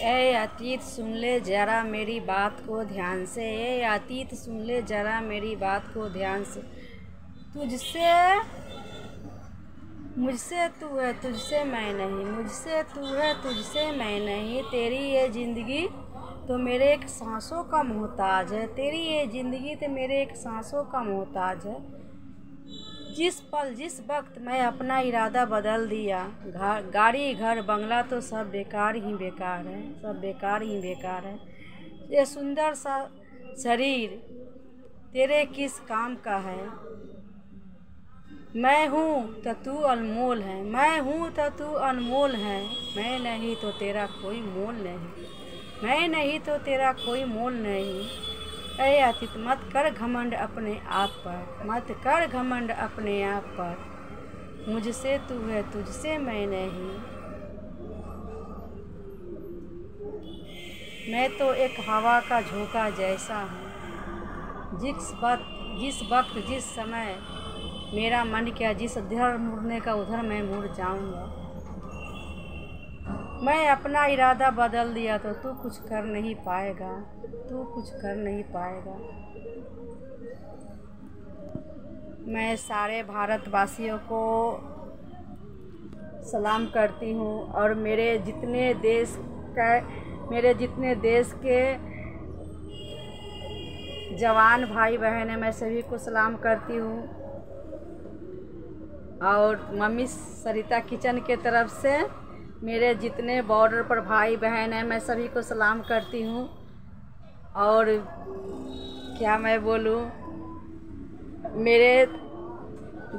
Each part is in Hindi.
ए, अतीत, सुन ले ज़रा मेरी बात को ध्यान से। ए, अतीत, सुन ले ज़रा मेरी बात को ध्यान से। तुझसे, मुझसे तू है, तुझसे मैं नहीं। मुझसे तू है, तुझसे मैं नहीं। तेरी ये ज़िंदगी तो मेरे एक सांसों का मोहताज है। तेरी ये ज़िंदगी तो मेरे एक सांसों का मोहताज है। जिस पल, जिस वक्त मैं अपना इरादा बदल दिया, घर, गाड़ी, घर, बंगला तो सब बेकार ही बेकार है, सब बेकार ही बेकार है। ये सुंदर सा शरीर तेरे किस काम का है? मैं हूँ तो तू अनमोल है, मैं हूँ तो तू अनमोल है, मैं नहीं तो तेरा कोई मोल नहीं, मैं नहीं तो तेरा कोई मोल नहीं। अतीत मत कर घमंड अपने आप पर, मत कर घमंड अपने आप पर। मुझसे तू है, तुझसे मैं नहीं। मैं तो एक हवा का झोंका जैसा हूँ। जिस वक्त जिस वक्त, जिस समय मेरा मन किया, जिस इधर मुड़ने का उधर मैं मुड़ जाऊँगा। मैं अपना इरादा बदल दिया तो तू कुछ कर नहीं पाएगा। तू कुछ कर नहीं पाएगा। मैं सारे भारतवासियों को सलाम करती हूँ और मेरे जितने देश का, मेरे जितने देश के जवान भाई बहन हैं, मैं सभी को सलाम करती हूँ। और मम्मी सरिता किचन के तरफ़ से मेरे जितने बॉर्डर पर भाई बहन हैं, मैं सभी को सलाम करती हूँ। और क्या मैं बोलूँ? मेरे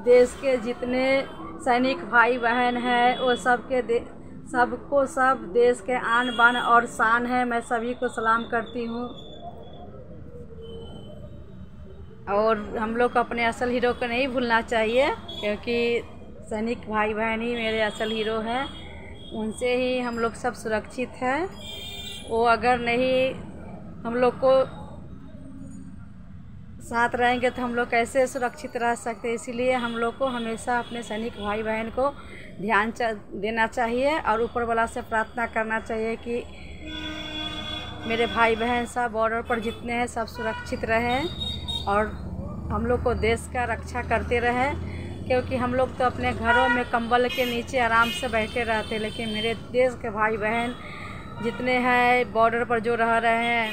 देश के जितने सैनिक भाई बहन हैं, वो सबके दे, सबको सब देश के आन बान और शान है, मैं सभी को सलाम करती हूँ। और हम लोग को अपने असल हीरो को नहीं भूलना चाहिए, क्योंकि सैनिक भाई बहन ही मेरे असल हीरो हैं। उनसे ही हम लोग सब सुरक्षित हैं। वो अगर नहीं हम लोग को साथ रहेंगे तो हम लोग कैसे सुरक्षित रह सकते इसीलिए हम लोग को हमेशा अपने सैनिक भाई बहन को ध्यान देना चाहिए और ऊपर वाला से प्रार्थना करना चाहिए कि मेरे भाई बहन सब बॉर्डर पर जितने हैं सब सुरक्षित रहें और हम लोग को देश का रक्षा करते रहें। क्योंकि हम लोग तो अपने घरों में कंबल के नीचे आराम से बैठे रहते, लेकिन मेरे देश के भाई बहन जितने हैं बॉर्डर पर जो रह रहे हैं,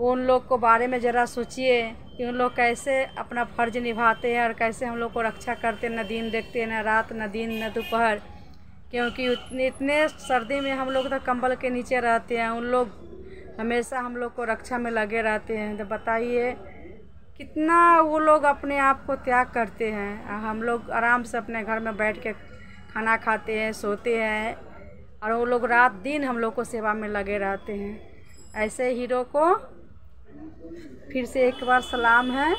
उन लोग को बारे में ज़रा सोचिए कि उन लोग कैसे अपना फ़र्ज़ निभाते हैं और कैसे हम लोग को रक्षा करते न दिन देखते हैं न रात, न दिन, न दोपहर। क्योंकि इतने सर्दी में हम लोग तो कंबल के नीचे रहते हैं, उन लोग हमेशा हम लोग को रक्षा में लगे रहते हैं। तो बताइए कितना वो लोग अपने आप को त्याग करते हैं। हम लोग आराम से अपने घर में बैठ के खाना खाते हैं, सोते हैं और वो लोग रात दिन हम लोग को सेवा में लगे रहते हैं। ऐसे हीरो को फिर से एक बार सलाम है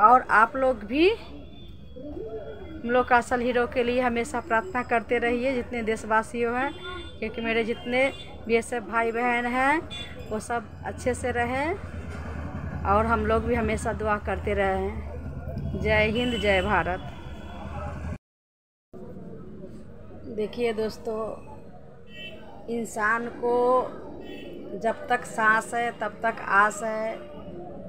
और आप लोग भी हम लोग का असल हीरो के लिए हमेशा प्रार्थना करते रहिए, जितने देशवासियों हैं, क्योंकि मेरे जितने बी भाई बहन हैं, वो सब अच्छे से रहें। और हम लोग भी हमेशा दुआ करते रहें जय हिंद, जय भारत। देखिए दोस्तों, इंसान को जब तक सांस है, तब तक आस है।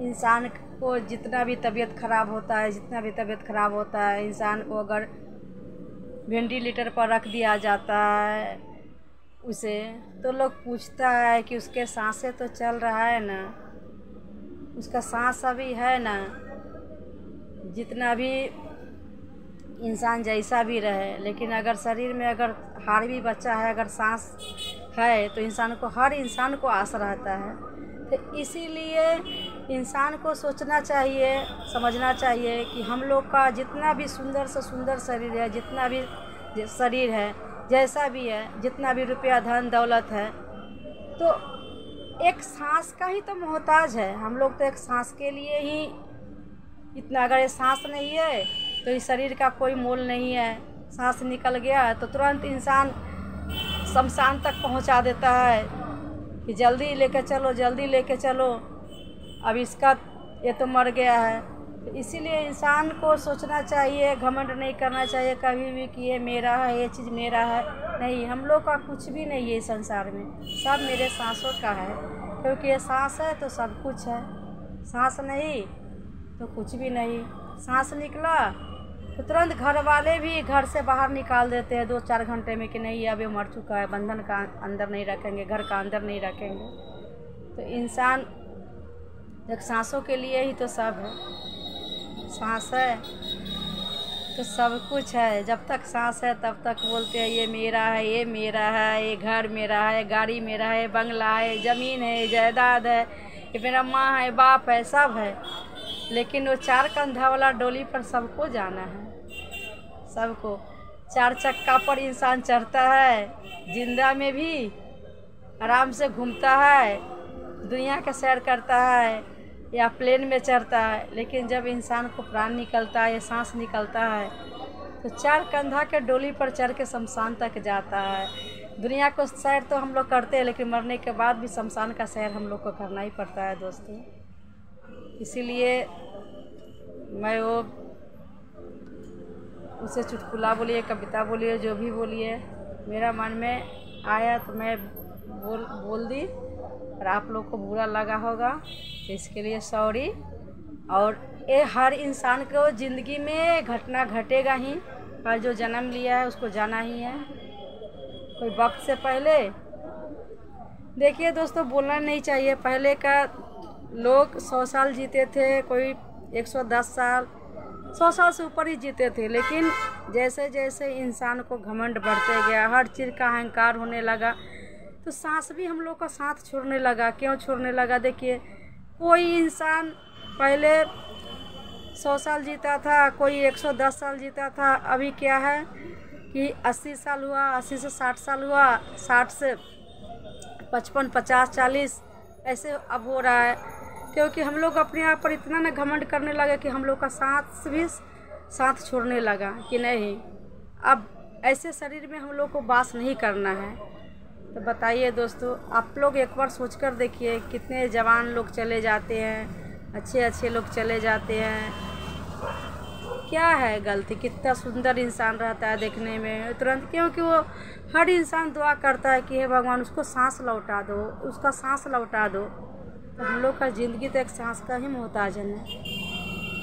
इंसान को जितना भी तबीयत ख़राब होता है, जितना भी तबीयत ख़राब होता है, इंसान को अगर वेंटिलेटर पर रख दिया जाता है उसे तो लोग पूछता है कि उसके साँसें तो चल रहा है ना। उसका सांस अभी है ना, जितना भी इंसान जैसा भी रहे, लेकिन अगर शरीर में अगर हार भी बच्चा है, अगर सांस है तो इंसान को, हर इंसान को आस रहता है। तो इसीलिए इंसान को सोचना चाहिए, समझना चाहिए कि हम लोग का जितना भी सुंदर से सुंदर शरीर है, जितना भी शरीर है, जैसा भी है, जितना भी रुपया, धन, दौलत है तो एक सांस का ही तो मोहताज है। हम लोग तो एक सांस के लिए ही इतना, अगर ये सांस नहीं है तो इस शरीर का कोई मोल नहीं है। सांस निकल गया तो तुरंत इंसान शमशान तक पहुँचा देता है कि जल्दी लेके चलो, जल्दी लेके चलो। अब इसका, ये तो मर गया है। तो इसीलिए इंसान को सोचना चाहिए, घमंड नहीं करना चाहिए कभी भी कि ये मेरा है, ये चीज़ मेरा है। नहीं, हम लोग का कुछ भी नहीं है संसार में। सब मेरे सांसों का है, क्योंकि ये सांस है तो सब कुछ है। सांस नहीं तो कुछ भी नहीं। सांस निकला तो तुरंत घर वाले भी घर से बाहर निकाल देते हैं। दो चार घंटे में कि नहीं अब ये मर चुका है, बंधन का अंदर नहीं रखेंगे, घर का अंदर नहीं रखेंगे। तो इंसान एक सांसों के लिए ही तो सब है। सांस है। तो सब कुछ है। जब तक सांस है, तब तक बोलते हैं, ये मेरा है, ये मेरा है, ये घर मेरा है गाड़ी मेरा है बंगला है ज़मीन है जायदाद है, ये मेरा माँ है बाप है, सब है। लेकिन वो चार कंधा वाला डोली पर सबको जाना है। सबको। चार चक्का पर इंसान चढ़ता है, ज़िंदा में भी आराम से घूमता है, दुनिया का सैर करता है या प्लेन में चढ़ता है, लेकिन जब इंसान को प्राण निकलता है या सांस निकलता है तो चार कंधा के डोली पर चढ़ के शमशान तक जाता है। दुनिया को सैर तो हम लोग करते हैं, लेकिन मरने के बाद भी शमशान का सैर हम लोग को करना ही पड़ता है दोस्तों। इसीलिए मैं वो, उसे चुटकुला बोलिए, कविता बोलिए, जो भी बोलिए, मेरा मन में आया तो मैं बोल बोल दी। और आप लोग को बुरा लगा होगा तो इसके लिए सॉरी और ये हर इंसान को ज़िंदगी में घटना घटेगा ही। और जो जन्म लिया है, उसको जाना ही है। कोई वक्त से पहले। देखिए दोस्तों, बोलना नहीं चाहिए। पहले का लोग सौ साल जीते थे, कोई एक सौ दस साल, सौ साल से ऊपर ही जीते थे। लेकिन जैसे जैसे इंसान को घमंड बढ़ते गया, हर चीज़ का अहंकार होने लगा। तो सांस भी हम लोग का साथ छोड़ने लगा, क्यों छोड़ने लगा? देखिए, कोई इंसान पहले सौ साल जीता था, कोई एक सौ दस साल जीता था। अभी क्या है कि अस्सी साल हुआ, अस्सी से साठ साल हुआ, साठ से पचपन, पचास, चालीस, ऐसे अब हो रहा है। क्योंकि हम लोग अपने आप पर इतना ना घमंड करने लगे कि हम लोग का सांस भी साथ छोड़ने लगा कि नहीं। अब ऐसे शरीर में हम लोग को बास नहीं करना है। तो बताइए दोस्तों, आप लोग एक बार सोच कर देखिए कितने जवान लोग चले जाते हैं अच्छे अच्छे लोग चले जाते हैं। क्या है गलती? कितना सुंदर इंसान रहता है देखने में। तुरंत क्योंकि वो हर इंसान दुआ करता है कि हे भगवान, उसको सांस लौटा दो, उसका सांस लौटा दो। तो हम लोग का ज़िंदगी तो एक सांस का ही मोहताज है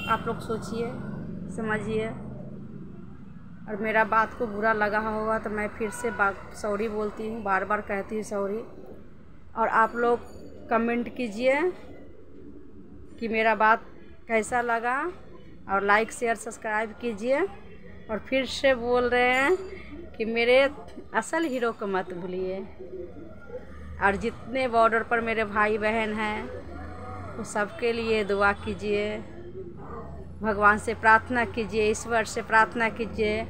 आप लोग सोचिए, समझिए। और मेरा बात को बुरा लगा होगा तो मैं फिर से बात, सॉरी बोलती हूँ बार बार कहती हूँ सॉरी। और आप लोग कमेंट कीजिए कि मेरा बात कैसा लगा और लाइक, शेयर, सब्सक्राइब कीजिए। और फिर से बोल रहे हैं कि मेरे असल हीरो को मत भूलिए। और जितने बॉर्डर पर मेरे भाई बहन हैं, वो सबके लिए दुआ कीजिए। भगवान से प्रार्थना कीजिए, ईश्वर से प्रार्थना कीजिए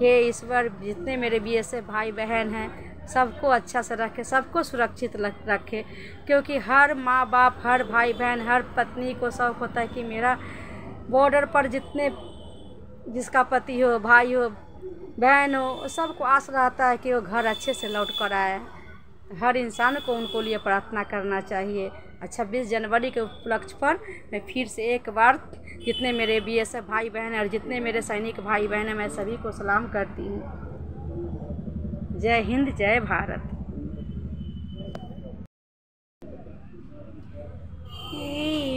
हे ईश्वर, जितने मेरे बी एस भाई बहन हैं, सबको अच्छा से रखे, सबको सुरक्षित रखे। क्योंकि हर माँ बाप हर भाई बहन हर पत्नी को शौक होता है कि मेरा बॉर्डर पर जितने, जिसका पति हो, भाई हो, बहन हो, सबको आस रहता है कि वो घर अच्छे से लौट कर आए। हर इंसान को उनको लिए प्रार्थना करना चाहिए। छब्बीस जनवरी के उपलक्ष्य पर मैं फिर से एक बार जितने मेरे बी एस एफ़ भाई बहन हैं और जितने मेरे सैनिक भाई बहन हैं, मैं सभी को सलाम करती हूँ। जय हिंद, जय भारत।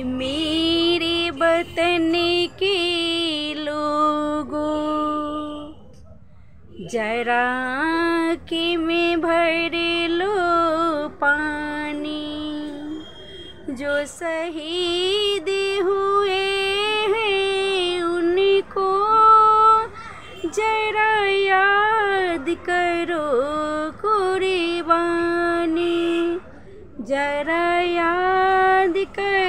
मेरे बतन के लोगों, जरा कि में भर शहीद हुए हैं उनको। जरा याद करो कुर्बानी। जरा याद करो